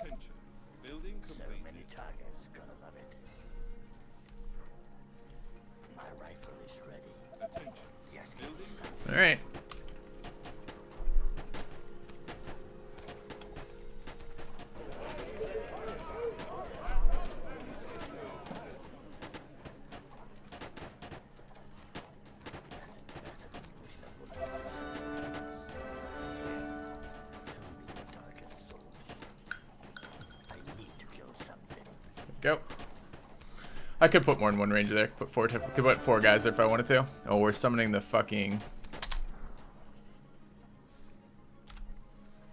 Attention. Building So many targets, gonna love it. My rifle is ready. Attention. Yes, All right. I could put more than one ranger there. Put four. Could put four guys there if I wanted to. Oh, we're summoning the fucking.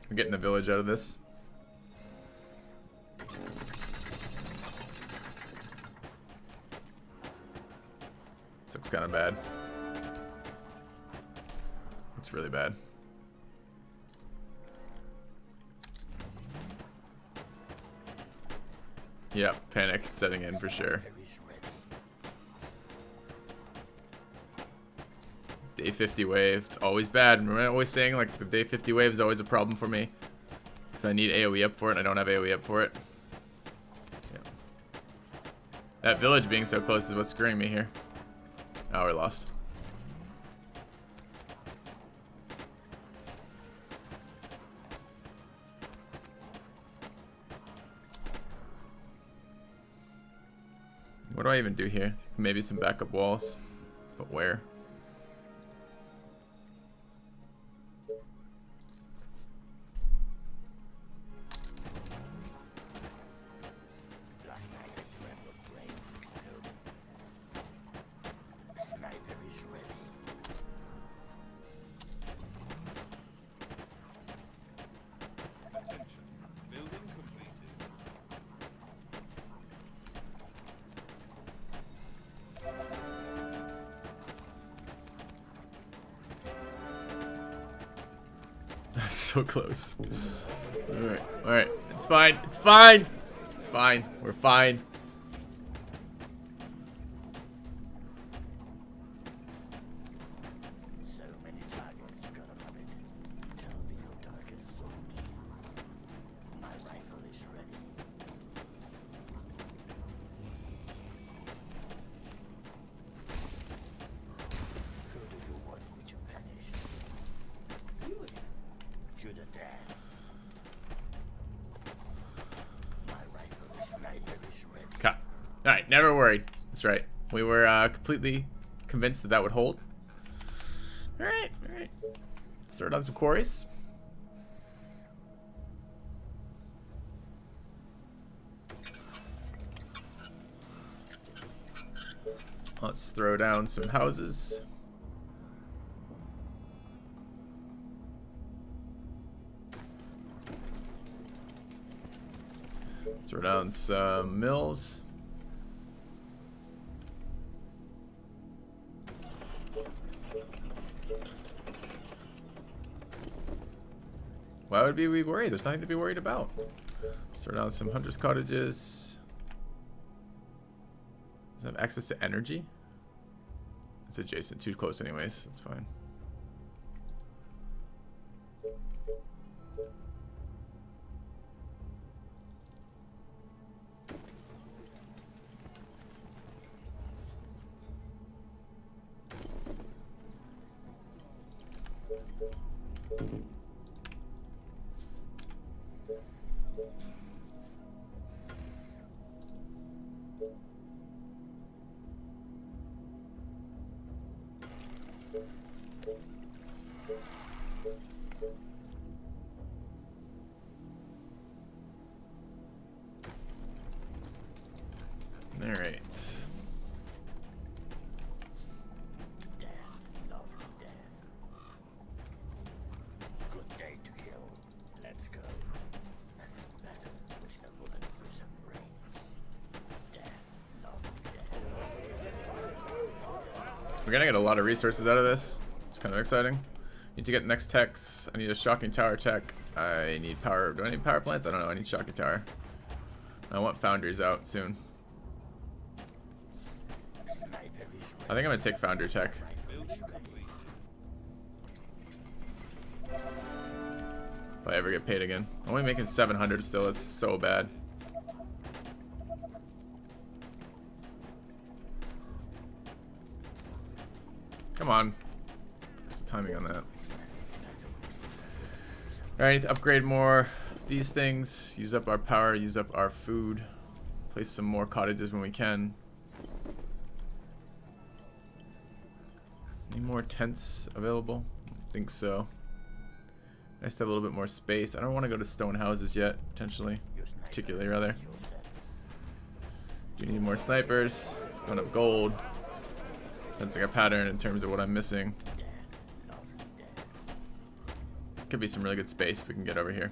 We're getting the village out of this. This looks kind of bad. Looks really bad. Yep, panic setting in for sure. Day 50 wave. It's always bad. Remember I'm always saying like the day 50 wave is always a problem for me. Because I need AoE up for it and I don't have AoE up for it. Yeah. That village being so close is what's screwing me here. Oh, we're lost. I even do here? Maybe some backup walls. But where? So close. Alright, alright. It's fine. It's fine. It's fine. We're fine. So many targets, gonna love it. Tell me your darkest thoughts. My rifle is ready. Who do you want me to punish? You to the death. My rifle is sniper is ready. Okay. Alright, never worried. That's right. We were uh, completely convinced that that would hold. Alright, alright. Start on some quarries. Let's throw down some houses. Throw down some mills. Why would we be worried? There's nothing to be worried about. Throw down some hunters' cottages. Does have access to energy? It's adjacent, too close anyways. That's fine. We're gonna get a lot of resources out of this. It's kind of exciting. Need to get next techs. I need a shocking tower tech. I need power. Do I need power plants? I don't know. I need shocking tower. I want foundries out soon. I think I'm gonna take foundry tech. If I ever get paid again. I'm only making 700 still. It's so bad. Come on. What's the timing on that? Alright, need to upgrade more these things. Use up our power, use up our food. Place some more cottages when we can. Any more tents available? I think so. Nice to have a little bit more space. I don't want to go to stone houses yet, potentially. Particularly, rather. Do need more snipers. One of gold. Sensing a pattern in terms of what I'm missing. Could be some really good space if we can get over here.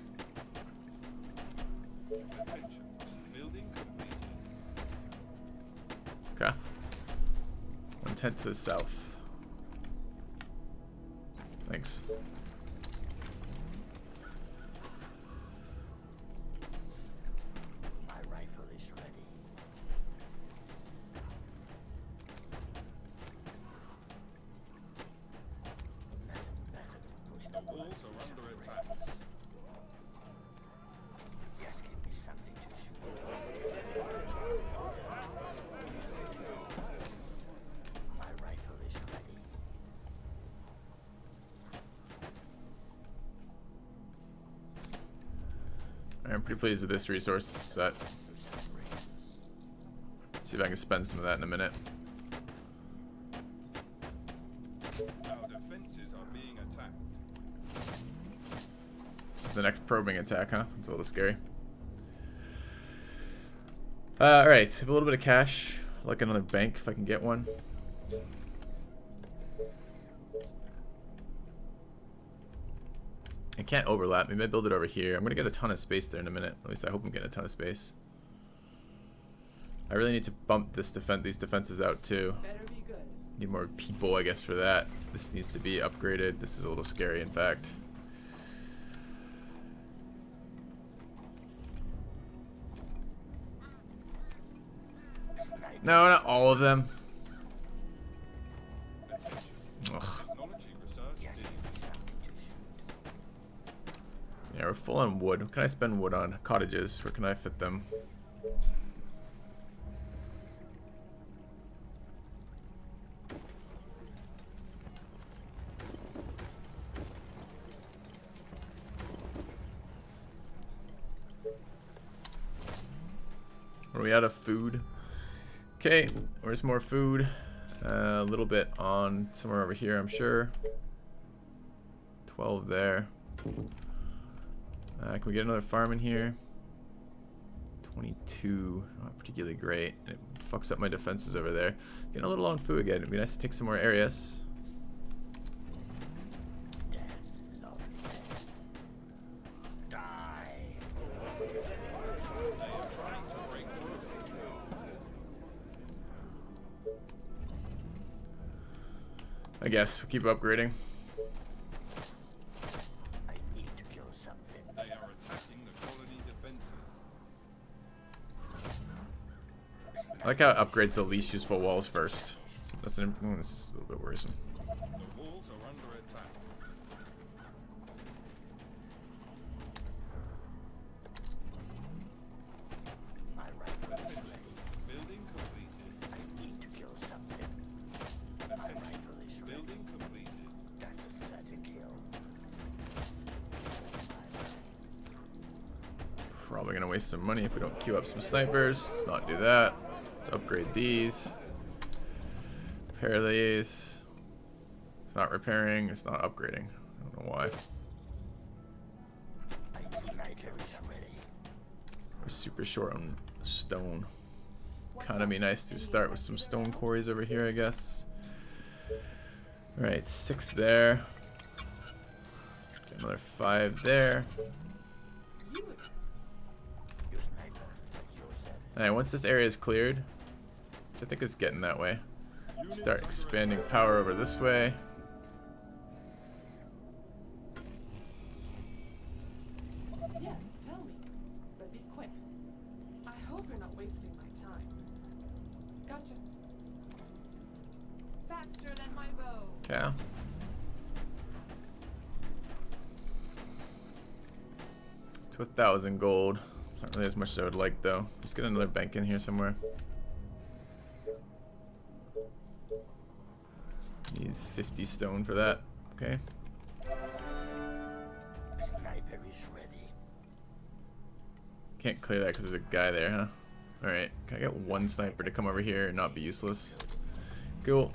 Okay. One tent to the south. Thanks. Pleased with this resource set. Through some brains. See if I can spend some of that in a minute. Our defenses are being attacked. This is the next probing attack, huh? It's a little scary. Uh, Alright, have a little bit of cash. Like another bank if I can get one. I can't overlap. Maybe I build it over here. I'm gonna get a ton of space there in a minute. At least I hope I'm getting a ton of space. I really need to bump this defense, these defenses out too. Better be good. Need more people, I guess, for that. This needs to be upgraded. This is a little scary, in fact. No, not all of them. Ugh. We're full on wood. What can I spend wood on? Cottages. Where can I fit them? Are we out of food? Okay, where's more food? Uh, a little bit on somewhere over here, I'm sure. 12 there. Uh, can we get another farm in here? 22. Not particularly great. It fucks up my defenses over there. Getting a little on food again. It'd be nice to take some more areas. I guess. We'll keep upgrading. I like how it upgrades the least useful walls first. That's- an, mm, this is a little bit worrisome. Probably gonna waste some money if we don't queue up some snipers. Let's not do that. Upgrade these. Repair these. It's not repairing. It's not upgrading. I don't know why. We're super short on stone. Kind of be nice to start with some stone quarries over here, I guess. Alright, six there. Another five there. Alright, once this area is cleared, I think it's getting that way, start expanding power over this way. yes, tell me. But be quick. I hope you're not wasting my time. Gotcha. Faster than my bow. Okay. To a thousand gold. It's not really as much as I would like though. Let's get another bank in here somewhere. Stone for that. Okay. Sniper is ready. Can't clear that because there's a guy there, huh? Alright. Can I get one sniper to come over here and not be useless? Cool.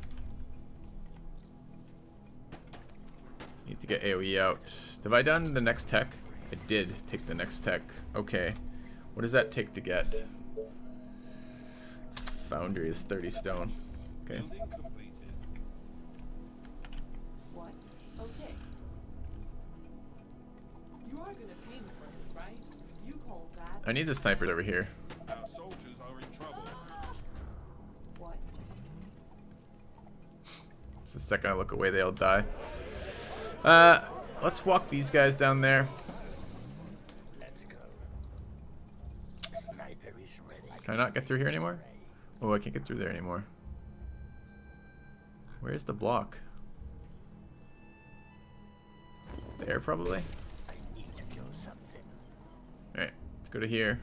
Need to get AoE out. Have I done the next tech? I did take the next tech. Okay. What does that take to get? Foundry is 30 stone. Okay. I need the snipers over here. Just the second I look away, they all die. Uh, let's walk these guys down there. Can I not get through here anymore? Oh, I can't get through there anymore. Where's the block? There, probably? Let's go to here.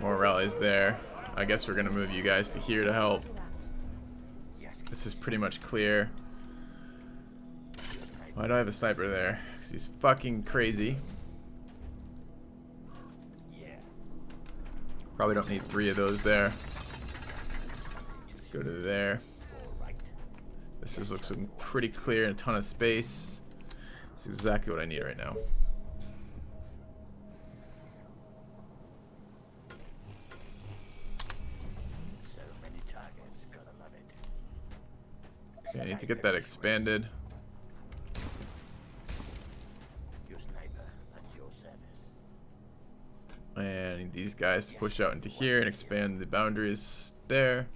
More rallies there. I guess we're gonna move you guys to here to help. This is pretty much clear. Why do I have a sniper there? Because he's fucking crazy. Yeah. Probably don't need three of those there. Let's go to there. This is looking pretty clear and a ton of space. This is exactly what I need right now. So many targets. Gotta love it. Okay, I need to get that expanded. Sniper at your service. And I need these guys to push out into here and expand the boundaries there.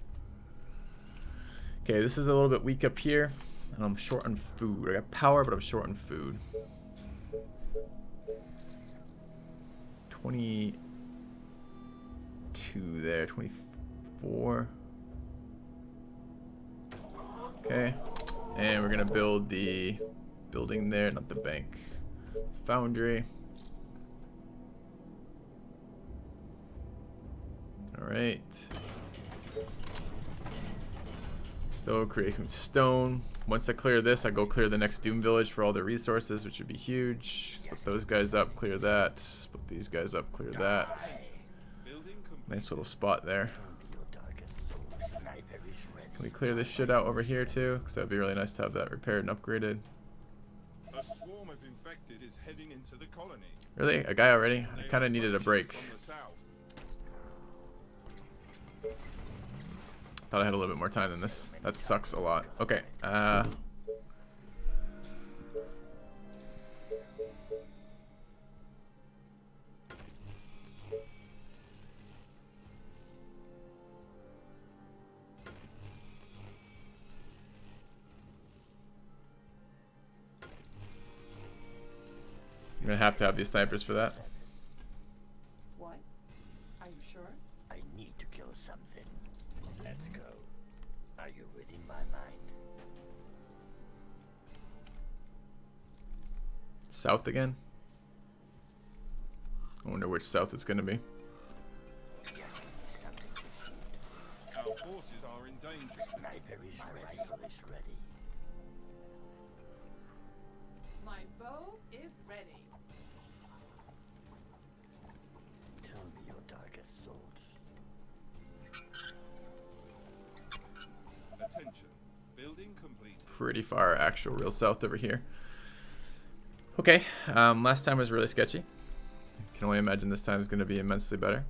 Okay, this is a little bit weak up here. And I'm short on food. I got power, but I'm short on food. 22 there, 24. Okay. And we're gonna build the building there, not the bank. Foundry. Alright. Still creating stone. Once I clear this, I go clear the next Doom Village for all the resources, which would be huge. Split those guys up, clear that. Split these guys up, clear that. Nice little spot there. Be your darkest thought. Sniper is ready. Can we clear this shit out over here too? Because that'd be really nice to have that repaired and upgraded. A swarm of infected is heading into the colony. Really? A guy already? I kind of needed a break. From the south. Thought I had a little bit more time than this. That sucks a lot. Okay. Uh, I'm gonna have to have these snipers for that. What? Are you sure? I need to kill something. Let's go. Are you reading my mind? South again? I wonder which south it's gonna be. Far actual real south over here. Okay, um, last time was really sketchy. Can only imagine this time is going to be immensely better.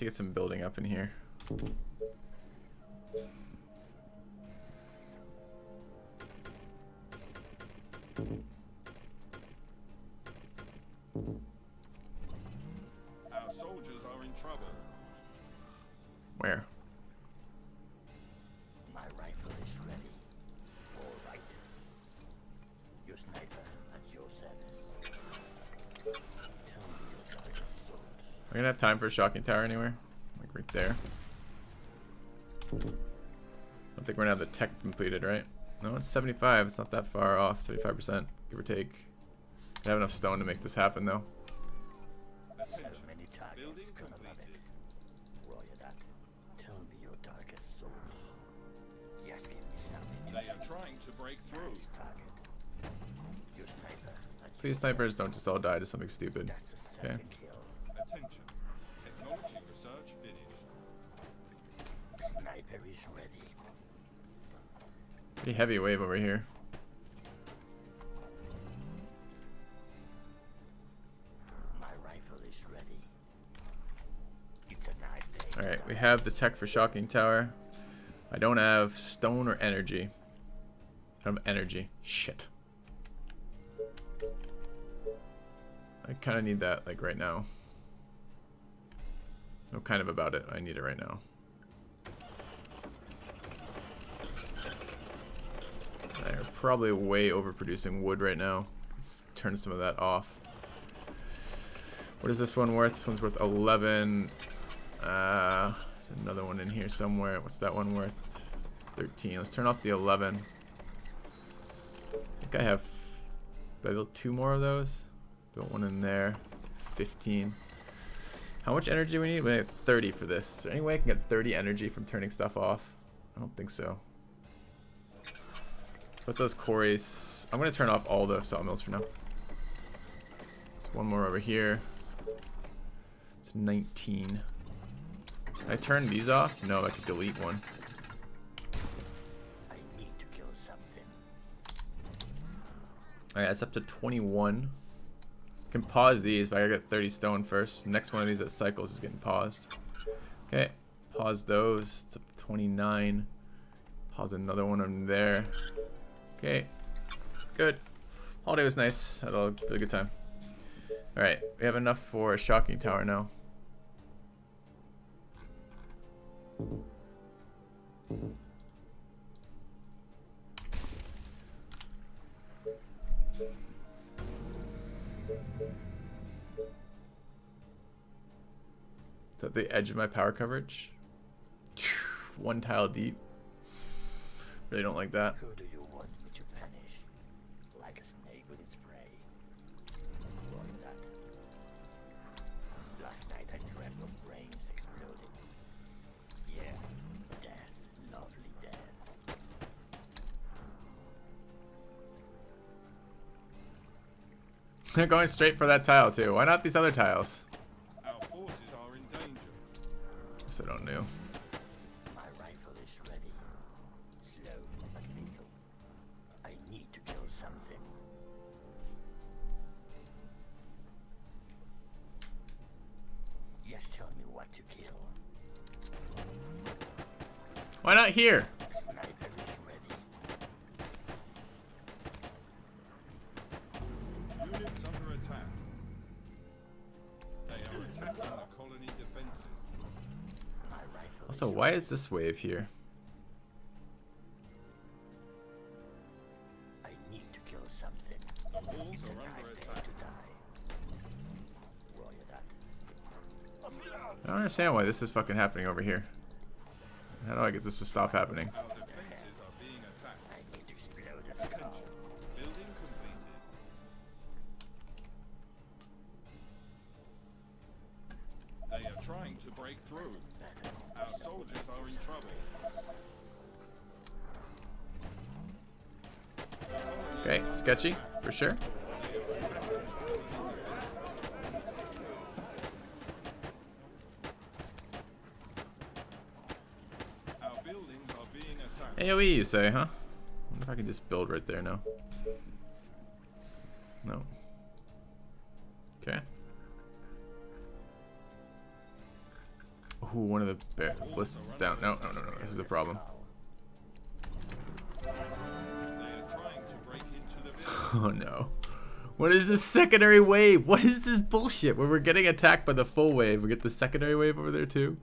To get some building up in here. Our soldiers are in trouble. Where? We gonna have time for a shocking tower anywhere? Like right there. I don't think we're gonna have the tech completed, right? No, it's 75. It's not that far off. 75%, give or take. I have enough stone to make this happen, though. So many targets gonna love it. Roger that. Tell me your darkest thoughts. Yes, give me something. They are trying to break through. Nice target. Your sniper Please, snipers, don't just all die to something stupid. Okay. Pretty heavy wave over here. My rifle is ready. It's a nice day. Alright, we have the tech for shocking tower. I don't have stone or energy. I don't have energy. Shit. I kind of need that, like, right now. No kind of about it. I need it right now. They're probably way overproducing wood right now. Let's turn some of that off. What is this one worth? This one's worth 11. Uh, there's another one in here somewhere. What's that one worth? 13. Let's turn off the 11. I think I have. Did I build two more of those? Built one in there. 15. How much energy do we need? We need 30 for this. Is there any way I can get 30 energy from turning stuff off? I don't think so. Put those quarries. I'm gonna turn off all the sawmills for now. There's one more over here. It's 19. Can I turn these off? No, I could delete one. I need to kill something. Alright, it's up to 21. Can pause these, but I gotta get 30 stone first. Next one of these that cycles is getting paused. Okay, pause those. It's up to 29. Pause another one on there. Okay, good. Holiday was nice. Had a good time. Alright, we have enough for a shocking tower now. Is that the edge of my power coverage? One tile deep. Really don't like that. A snake with its prey. Roger that. Last night I dreamt of brains exploding. Yeah, death, lovely death. They're going straight for that tile too. Why not these other tiles? Rifle Also, why is this wave here? I need to kill something. The walls It's a are nice under day attack. to die. Roger that. I don't understand why this is fucking happening over here. How do I get this to stop happening? Our defenses are being attacked. I need to explode a skull. Attention. Building completed. They are trying to break through. Our soldiers are in trouble. Okay, sketchy, for sure. Our buildings are being AoE, you say, huh? wonder if I can just build right there now. No. Okay. Ooh, one of the bear ballists is down. No, no, no, no. This is a problem. Oh no. What is this secondary wave? What is this bullshit? Where we're getting attacked by the full wave, we get the secondary wave over there too?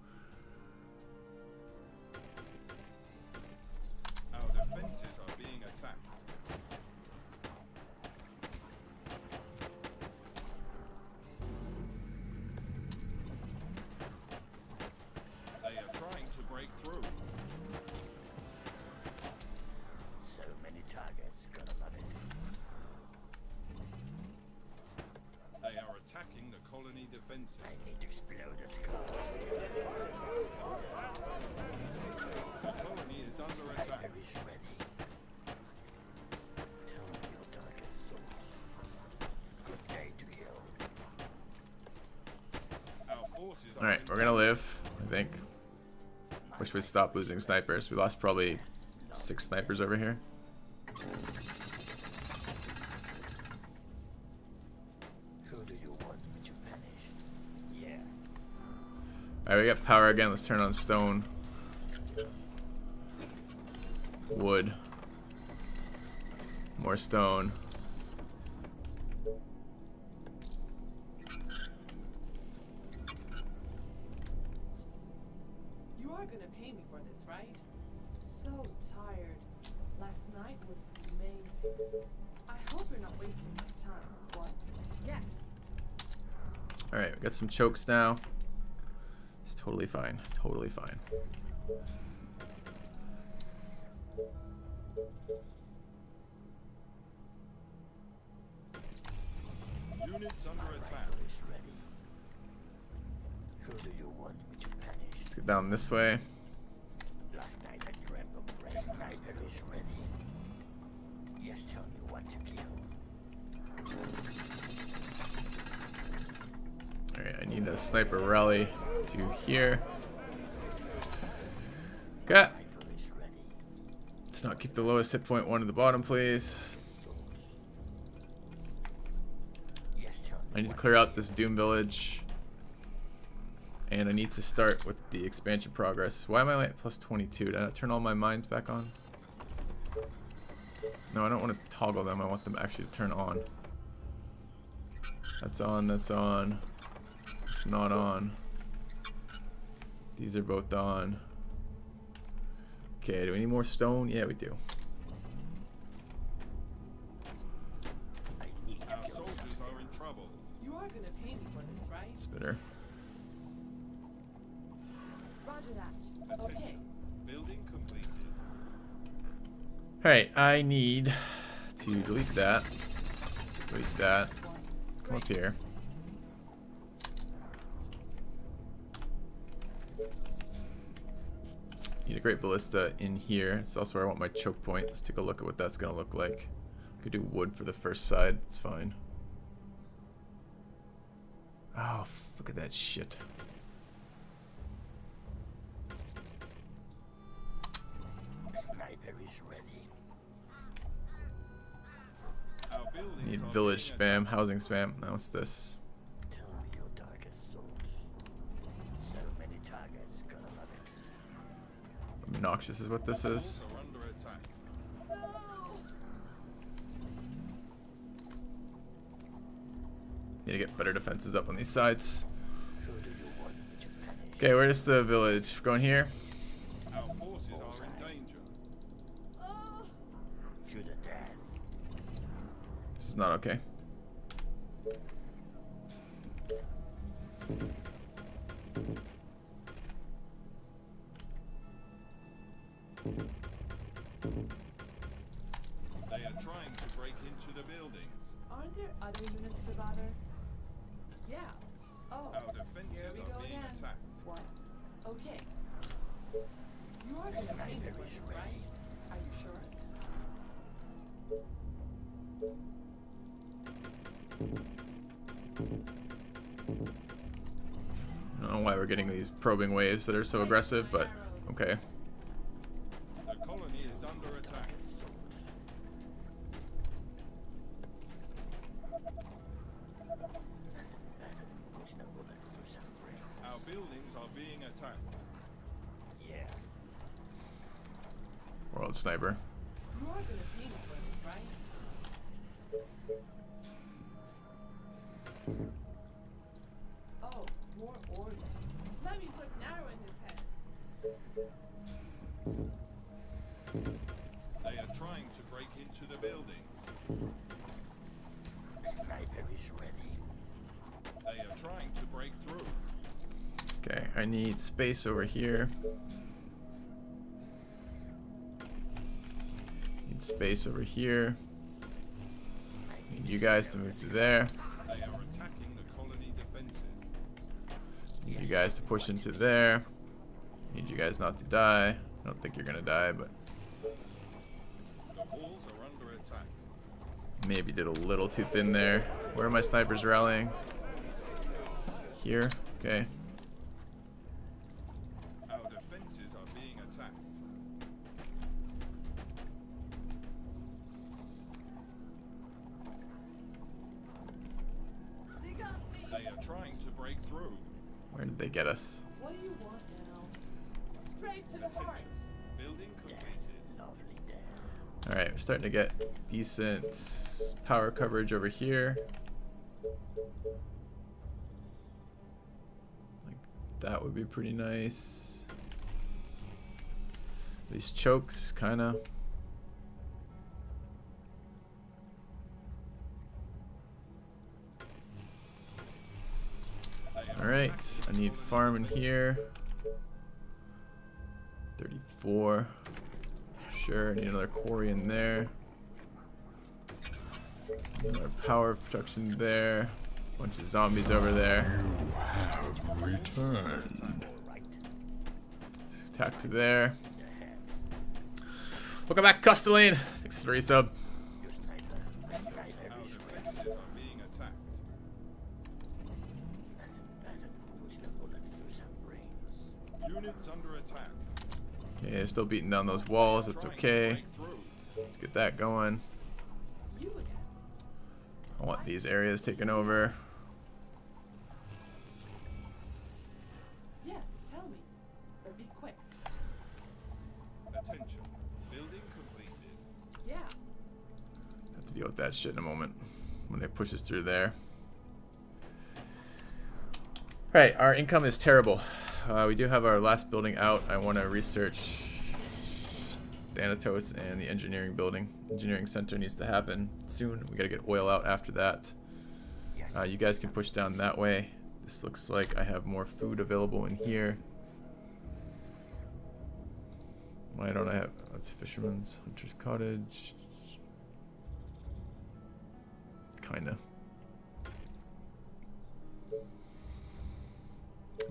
Alright, we're gonna live, I think. Wish we stopped losing snipers. We lost probably six snipers over here. Alright, we got power again. Let's turn on stone. Wood. More stone. Chokes now. It's totally fine. Totally fine. Units under attack. Sniper is ready. Who do you want me to punish? Let's get down this way. Last night I dreamt of red sniper is ready. Yes, tell me what to kill. Alright, I need a sniper rally to here. Okay. Let's not keep the lowest hit point one at the bottom, please. I need to clear out this Doom Village. And I need to start with the expansion progress. Why am I at plus 22? Did I turn all my mines back on? No, I don't want to toggle them. I want them actually to turn on. That's on, that's on. Not on. These are both on. Okay, do we need more stone? Yeah, we do. Okay. Alright, I need to delete that. Delete that. Come up here. Need a great ballista in here. It's also where I want my choke point. Let's take a look at what that's gonna look like. I Could do wood for the first side. It's fine. Oh, look at that shit. Sniper is ready. Need village spam, housing spam. Now what's this? Tell me your darkest thoughts. So many targets, gotta love it. Obnoxious is what this is. Walls are under attack. Need to get better defenses up on these sides. Who do you want me to punish? Okay, where's the village? We're going here. Our forces are in danger. To the death. This is not okay. Probing waves that are so aggressive, but okay. The colony space over here. Need space over here. Need you guys to move to there. Need you guys to push into there. Need you guys not to die. I don't think you're gonna die, but maybe did a little too thin there. Where are my snipers rallying? Here? Okay. Starting to get decent power coverage over here. Like, that would be pretty nice. These chokes, kinda. Alright, I need farm in here. 34. Sure, need another quarry in there. Another power production there. Bunch of zombies over there. You Have returned. Attack to there. Welcome back, Costelline. Thanks for the resub. Still beating down those walls. That's Trying to okay. Let's get that going. I want these areas taken over. Yes, tell me. But be quick. Attention. Building completed. Yeah. Have to deal with that shit in a moment when they push us through there. Alright, our income is terrible. Uh, we do have our last building out. I want to research Thanatos and the engineering building. Engineering center needs to happen soon. We gotta get oil out after that. Uh, you guys can push down that way. This looks like I have more food available in here. Why don't I have? That's Fisherman's Hunter's Cottage. Kinda.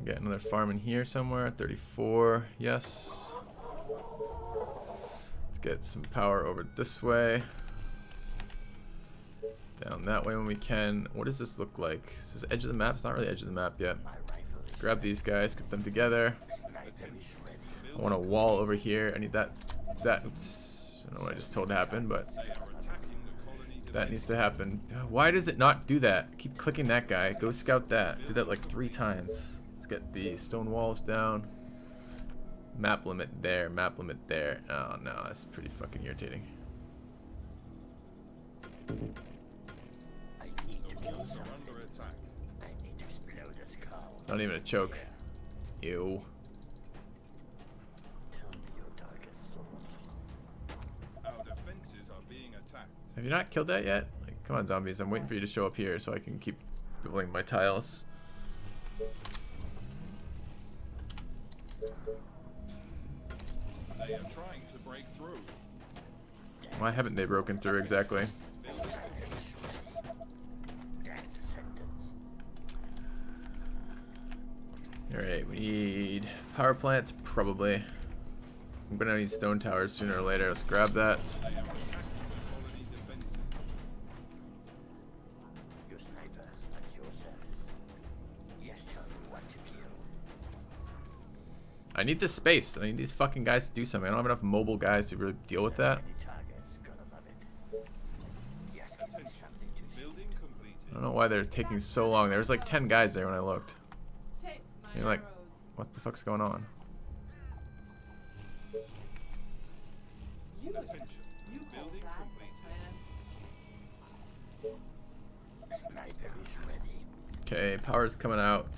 Get another farm in here somewhere. 34. Yes. Let's get some power over this way. Down that way when we can. What does this look like? Is this edge of the map? It's not really edge of the map yet. Let's grab these guys, get them together. I want a wall over here. I need that. That. Oops. I don't know what I just told happened, but that needs to happen. Why does it not do that? Keep clicking that guy. Go scout that. Did that like three times. Let's get the stone walls down. Map limit there. Map limit there. Oh no, that's pretty fucking irritating. I need to The kill walls are something. under attack. I need to explode a skull. Not even a choke. Ew. Tell me your darkest thoughts. Our defenses are being attacked. Have you not killed that yet? Like, come on, zombies. I'm waiting for you to show up here so I can keep building my tiles. They are trying to break through. Why haven't they broken through exactly? Building Death sentence. Alright, we need power plants, probably. I'm gonna need stone towers sooner or later. Let's grab that. I need this space. I need these fucking guys to do something. I don't have enough mobile guys to really deal with that. Many targets, gonna love it. Yes, give me Attention. something to shoot. Building completed. I don't know why they're taking so long. There was like 10 guys there when I looked. You're like, what the fuck's going on? You again. Attention. You call Building that completed. a Sniper is ready. Okay, power's coming out.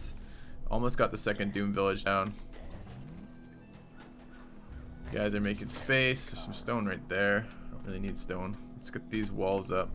Almost got the second Doom Village down. Guys are making space. There's some stone right there. I Don't really need stone. Let's get these walls up.